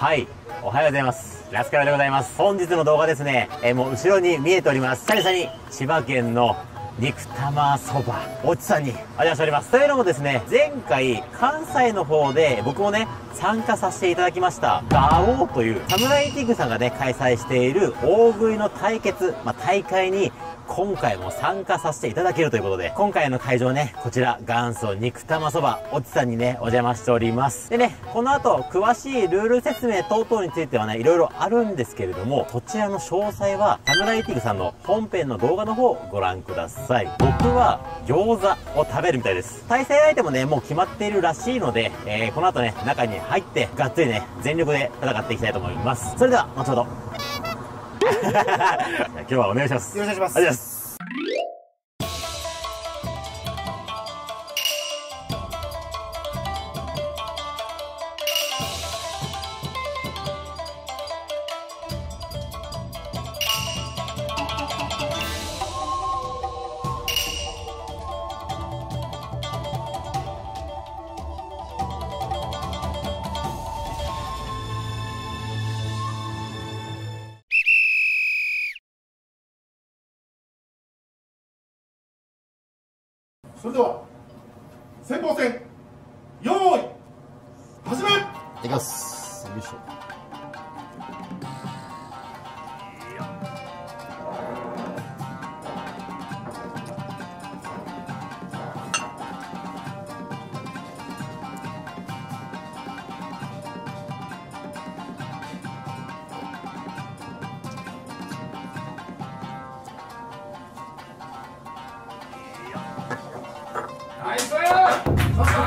はい。おはようございます。ラスカルでございます。本日の動画ですね、えー、もう後ろに見えております。久々に千葉県の肉玉そば、おちさんにお邪魔しております。というのもですね、前回、関西の方で僕もね、参加させていただきました、ガオーという、サムライティグさんがね、開催している大食いの対決、まあ、大会に今回も参加させていただけるということで、今回の会場ね、こちら、元祖肉玉そば、おちさんにね、お邪魔しております。でね、この後、詳しいルール説明等々についてはね、いろいろあるんですけれども、こちらの詳細は、サムライティングさんの本編の動画の方をご覧ください。僕は、餃子を食べるみたいです。対戦相手もね、もう決まっているらしいので、えー、この後ね、中に入って、がっつりね、全力で戦っていきたいと思います。それでは、後ほど。今日はお願いします。よろしくお願いします。ありがとうございます。それでは先鋒戦用意始め！いきます。よいしょ。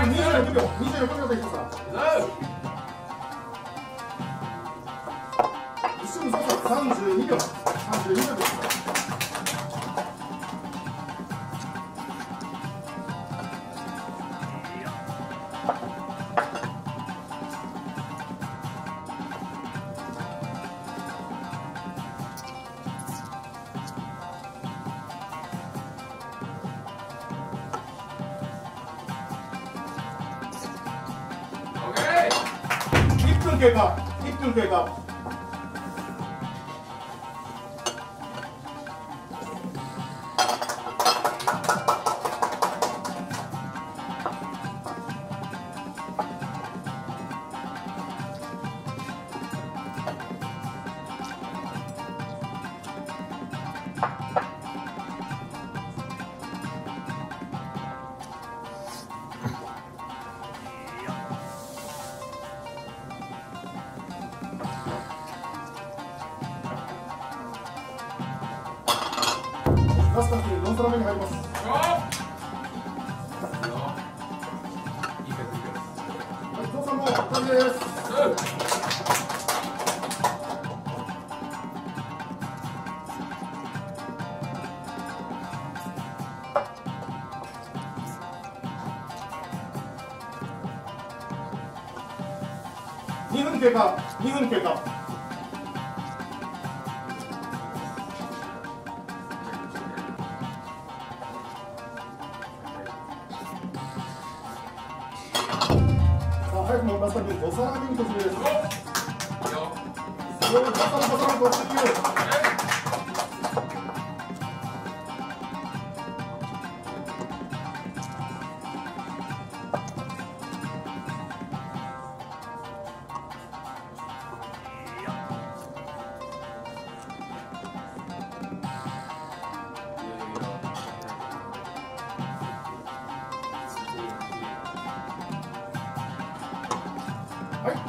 26秒26秒でいきます一瞬操作32秒32秒です分経過1分経過ラ目に入ります。2分経過、2分経過。最後のまさに5皿に突入です。よ、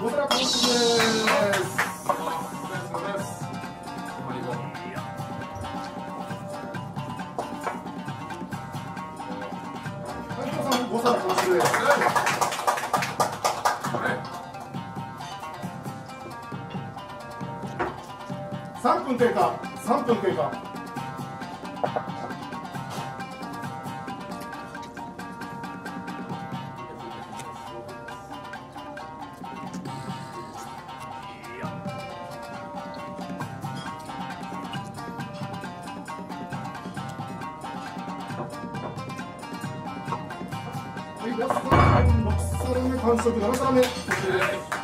はい、ご皿完成です。はい、皆さんご皿完成です。三分経過、三分経過。はい、ラスト6皿目完食、7皿目。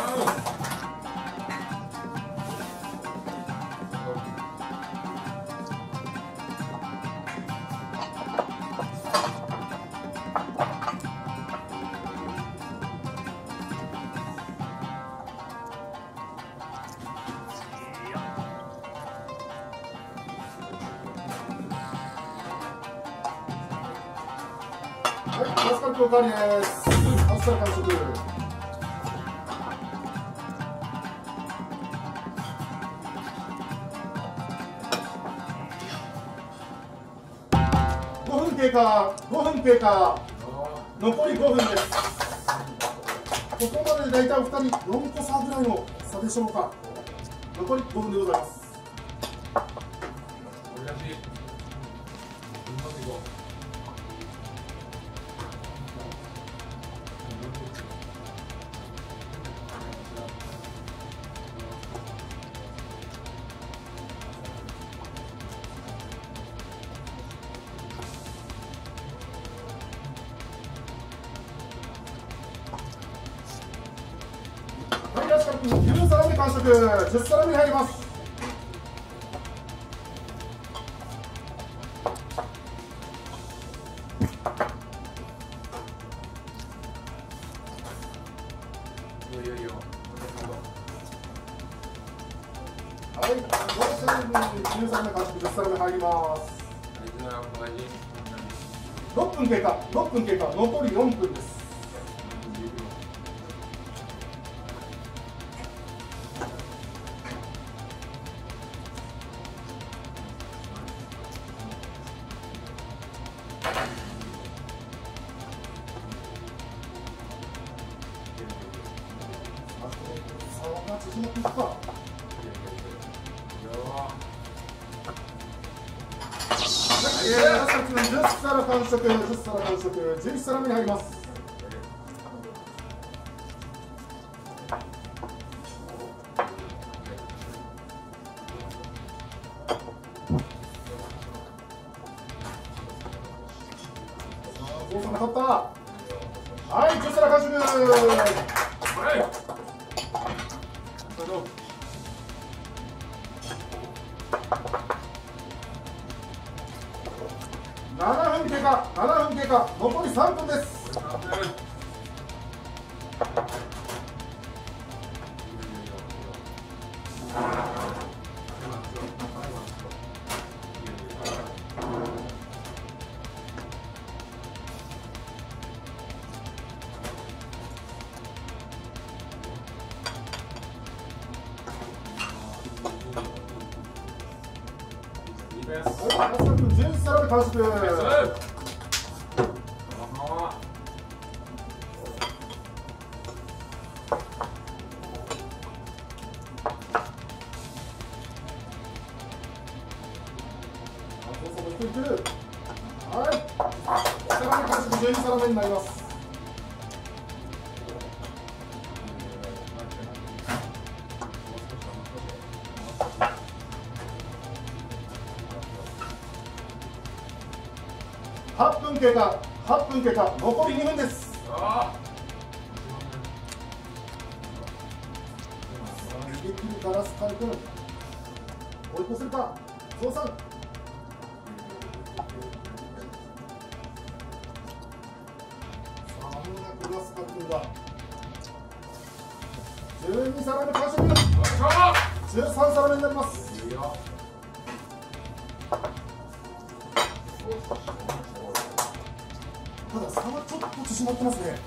はい、マスカルおかわりです。マスカル完食。5分経過、5分経過、残り5分です。ここまで大体お二人4個差ぐらいの差でしょうか。残り5分でございます。皿目完食、10皿目に入ります。はい、9皿目完食、10皿目入ります。6分経過、6分経過、残り4分です。10皿完食、10皿完食、11皿目に入ります。取った。はい、10皿完食。7分経過、7分経過、残り3分です。君、11皿目完食。はい、皿目完食、12皿目になります。8分経過、8分経過、残り2分です。逃げ切るガラスカル君追い越せるか？ゾさんさあもなくガラスカル君が12皿目完食。13皿目になります。いいよただ差はちょっと縮まってますね。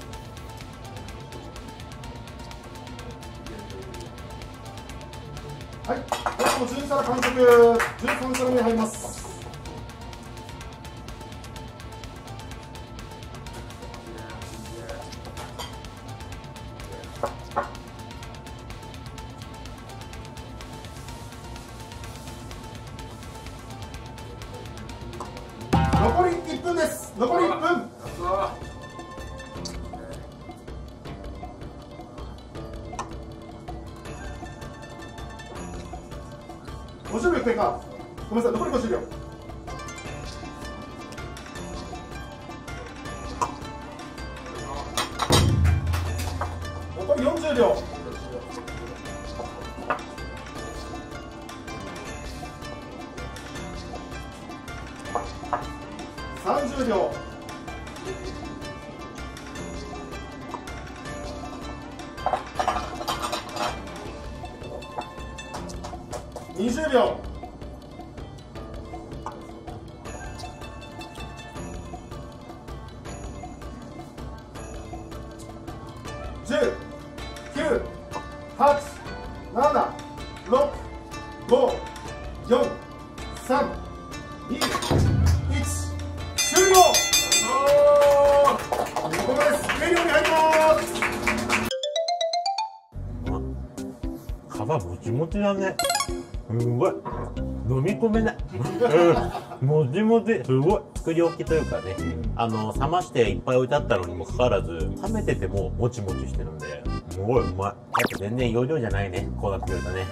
はい。ではもう12皿完食13皿目入ります。50秒経過。ごめんなさい。残り50秒。残り40秒。20秒。10、9、8、7、6、5、4、3、2、1、終了。ここです。計量に入ります。皮もちもちだねすごい。飲み込めない、うん、もちもちすごい。作り置きというかねあの冷ましていっぱい置いてあったのにもかかわらず冷めててももちもちしてるんで。すごいうまい。やっぱ全然容量じゃないねこうなってくるとね。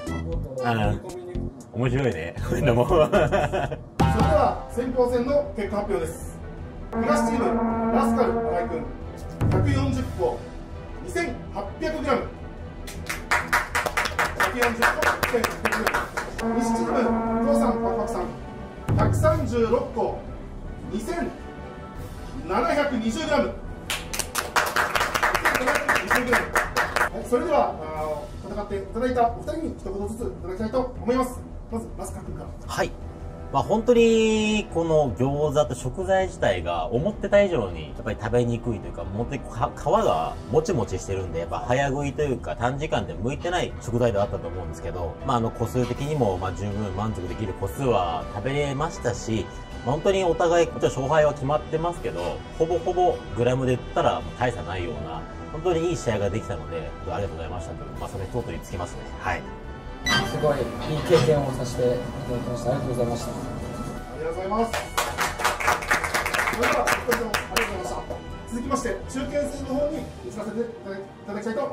うん。面白いね。こういうのも。それでは先鋒戦の結果発表です。東チームラスカル新井君140個 2800g 140個 2800g 西チーム父さんパクパクさん136個 2720g 2720g はい、それではあー戦っていただいたお二人に一言ずついただきたいと思います。まずラスカ君から。はい。まあ本当に、この餃子って食材自体が思ってた以上に、やっぱり食べにくいというか、もって皮がもちもちしてるんで、やっぱ早食いというか短時間で向いてない食材であったと思うんですけど、まああの個数的にも、まあ十分満足できる個数は食べれましたし、まあ本当にお互い、もちろん勝敗は決まってますけど、ほぼほぼグラムで言ったら大差ないような、本当にいい試合ができたので、ありがとうございましたという、まあそれ一言につきますね。はい。すごいいい経験をさせていただきました。ありがとうございました。ありがとうございます。それでは、お二人ともありがとうございました。続きまして、中堅戦の方に移らせていただきたいと